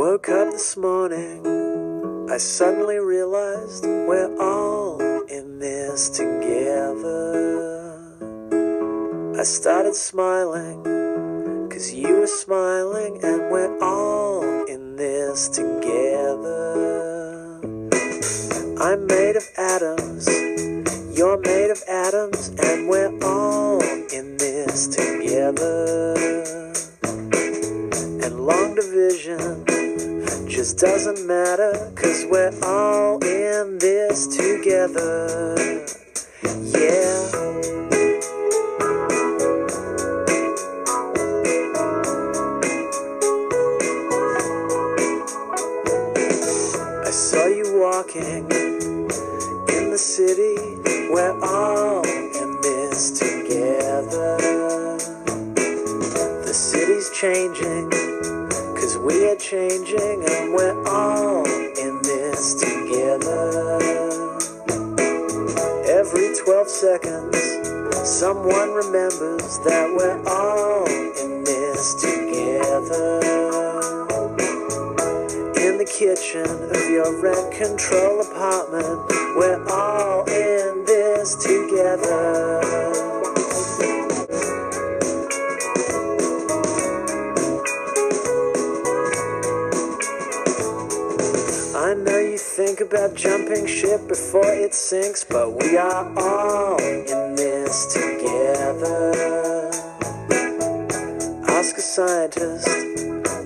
Woke up this morning, I suddenly realized we're all in this together. I started smiling, cause you were smiling, and we're all in this together. I'm made of atoms, you're made of atoms, and we're all in this together. And long division just doesn't matter, cause we're all in this together. Yeah. I saw you walking in the city. We're all in this together. The city's changing, cause we are changing, and we're all in this together. Every 12 seconds, someone remembers that we're all in this together in the kitchen of your rent control apartment. Think about jumping ship before it sinks, but we are all in this together. Ask a scientist.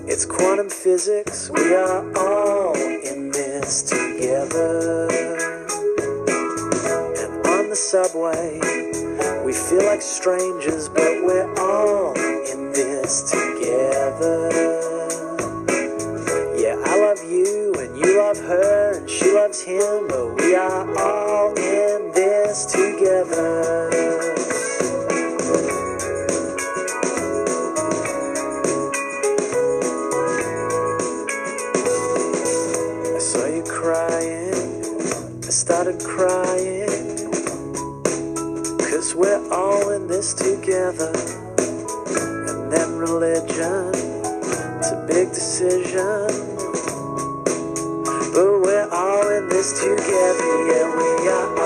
It's quantum physics, we are all in this together. And on the subway, we feel like strangers, but we're all in this together. Him, but we are all in this together. I saw you crying, I started crying. Cause we're all in this together. And then religion, together, yeah, we are.